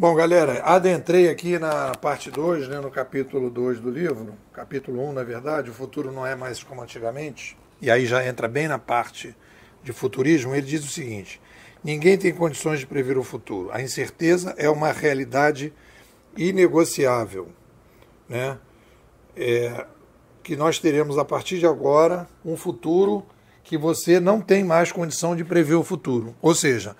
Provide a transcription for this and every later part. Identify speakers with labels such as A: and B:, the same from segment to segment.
A: Bom, galera, adentrei aqui na parte 2, né, no capítulo 2 do livro, capítulo 1, um, na verdade, o futuro não é mais como antigamente, e aí já entra bem na parte de futurismo, ele diz o seguinte: ninguém tem condições de prever o futuro. A incerteza é uma realidade inegociável, né? É, que nós teremos a partir de agora um futuro que você não tem mais condição de prever o futuro. Ou seja,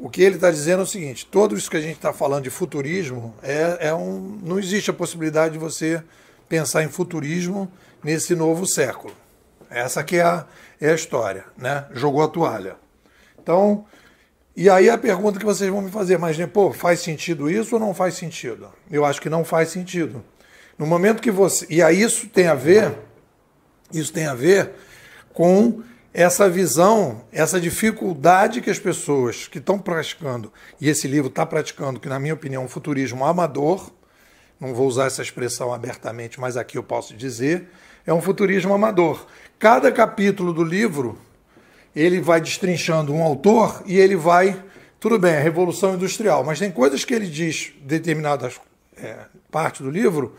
A: o que ele está dizendo é o seguinte: tudo isso que a gente está falando de futurismo é, é um, não existe a possibilidade de você pensar em futurismo nesse novo século. Essa aqui é a, é a história, né? Jogou a toalha. Então, e aí a pergunta que vocês vão me fazer, mas né, pô, faz sentido isso ou não faz sentido? Eu acho que não faz sentido. No momento que você, e aí isso tem a ver, isso tem a ver com essa visão, essa dificuldade que as pessoas que estão praticando, e esse livro está praticando, que na minha opinião é um futurismo amador, não vou usar essa expressão abertamente, mas aqui eu posso dizer, é um futurismo amador. Cada capítulo do livro, ele vai destrinchando um autor e ele vai, tudo bem, a Revolução Industrial, mas tem coisas que ele diz, determinadas é, partes do livro,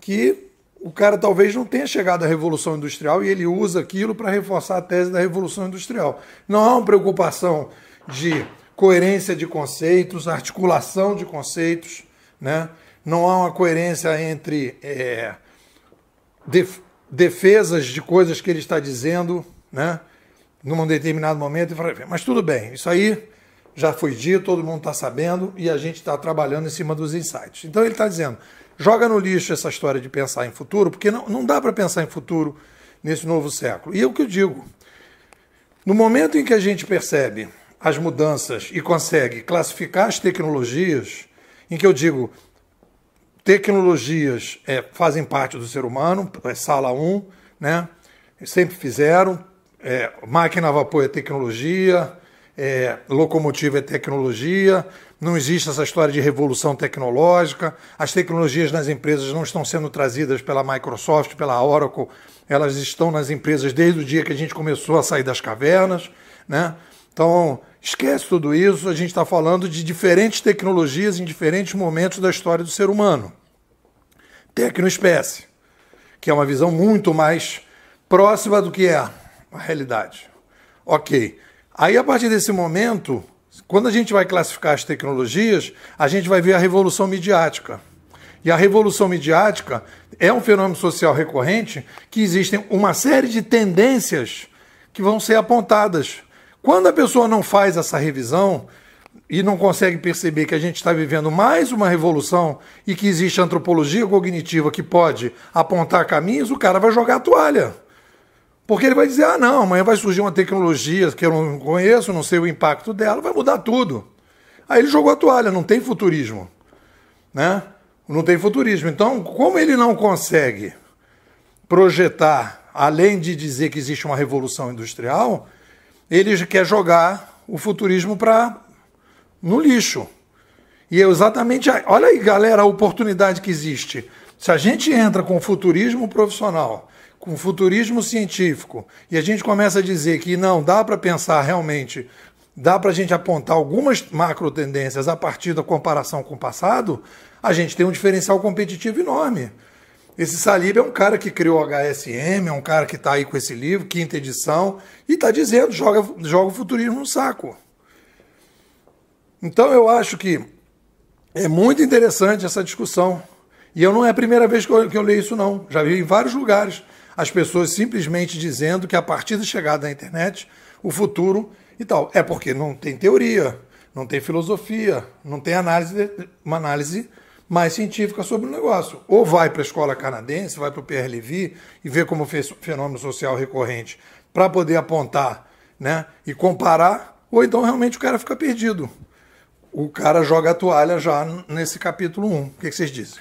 A: que o cara talvez não tenha chegado à Revolução Industrial e ele usa aquilo para reforçar a tese da Revolução Industrial. Não há uma preocupação de coerência de conceitos, articulação de conceitos, né? não há uma coerência entre é, def defesas de coisas que ele está dizendo, né? num determinado momento. Mas tudo bem, isso aí já foi dito, todo mundo está sabendo e a gente está trabalhando em cima dos insights. Então ele está dizendo joga no lixo essa história de pensar em futuro, porque não, não dá para pensar em futuro nesse novo século. E é o que eu digo. No momento em que a gente percebe as mudanças e consegue classificar as tecnologias, em que eu digo tecnologias é, fazem parte do ser humano, é sala 1, né? sempre fizeram, é, máquina a vapor é tecnologia, é, locomotiva é tecnologia, não existe essa história de revolução tecnológica, as tecnologias nas empresas não estão sendo trazidas pela Microsoft, pela Oracle, elas estão nas empresas desde o dia que a gente começou a sair das cavernas. Né? Então, esquece tudo isso, a gente está falando de diferentes tecnologias em diferentes momentos da história do ser humano. Tecnoespécie, que é uma visão muito mais próxima do que é a realidade. Ok. Aí, a partir desse momento, quando a gente vai classificar as tecnologias, a gente vai ver a revolução midiática. E a revolução midiática é um fenômeno social recorrente que existem uma série de tendências que vão ser apontadas. Quando a pessoa não faz essa revisão e não consegue perceber que a gente está vivendo mais uma revolução e que existe antropologia cognitiva que pode apontar caminhos, o cara vai jogar a toalha. Porque ele vai dizer: ah, não, amanhã vai surgir uma tecnologia que eu não conheço, não sei o impacto dela, vai mudar tudo. Aí ele jogou a toalha, não tem futurismo. Né? Não tem futurismo. Então, como ele não consegue projetar, além de dizer que existe uma revolução industrial, ele quer jogar o futurismo para no lixo. E é exatamente. Olha aí, galera, a oportunidade que existe. Se a gente entra com futurismo profissional com futurismo científico e a gente começa a dizer que não dá para pensar realmente, dá para a gente apontar algumas macro tendências a partir da comparação com o passado, a gente tem um diferencial competitivo enorme. Esse Salib é um cara que criou o HSM, é um cara que está aí com esse livro, quinta edição, e está dizendo, joga, joga o futurismo no saco. Então eu acho que é muito interessante essa discussão. E eu não é a primeira vez que eu, que eu leio isso, não. Já vi em vários lugares as pessoas simplesmente dizendo que a partir da chegada da internet, o futuro e tal. É porque não tem teoria, não tem filosofia, não tem análise, uma análise mais científica sobre o negócio. Ou vai para a escola canadense, vai para o Pierre Levy e vê como fenômeno social recorrente para poder apontar né, e comparar, ou então realmente o cara fica perdido. O cara joga a toalha já nesse capítulo 1. O que vocês dizem?